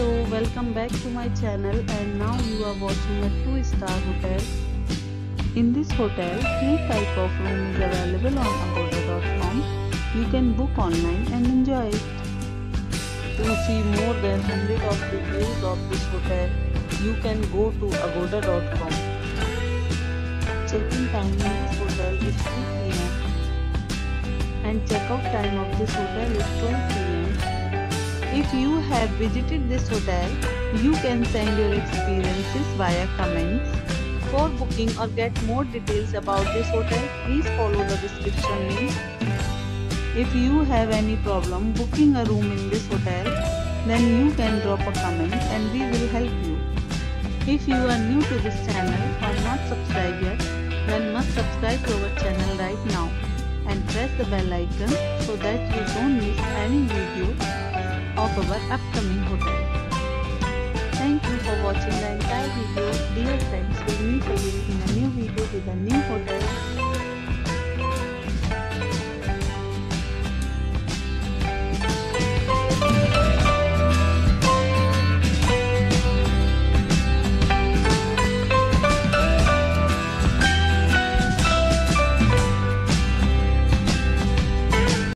Hello, welcome back to my channel and now you are watching a 2 star hotel. In this hotel, 3 type of room is available on agoda.com. You can book online and enjoy it. To see more than 100 of reviews of this hotel, you can go to agoda.com. Check-in time in this hotel is 3 pm and check-out time of this hotel is 12 pm. If you have visited this hotel, you can send your experiences via comments. For booking or get more details about this hotel, please follow the description link. If you have any problem booking a room in this hotel, then you can drop a comment and we will help you. If you are new to this channel or not subscribed yet, then must subscribe to our channel right now and press the bell icon so that you don't of our upcoming hotel. Thank you for watching the entire video. Dear friends, we'll meet